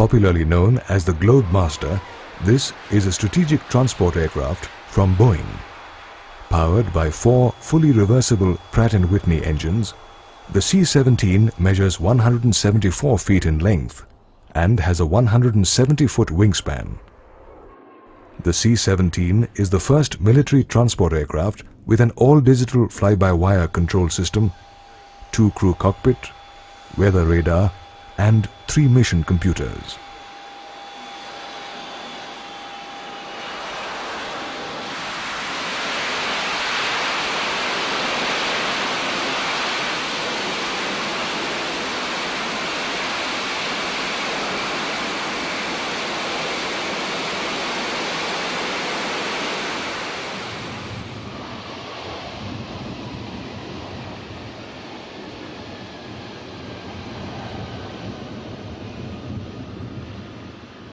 Popularly known as the Globemaster, this is a strategic transport aircraft from Boeing. Powered by four fully reversible Pratt & Whitney engines, the C-17 measures 174 feet in length and has a 170-foot wingspan. The C-17 is the first military transport aircraft with an all-digital fly-by-wire control system, two crew cockpit, weather radar and three mission computers.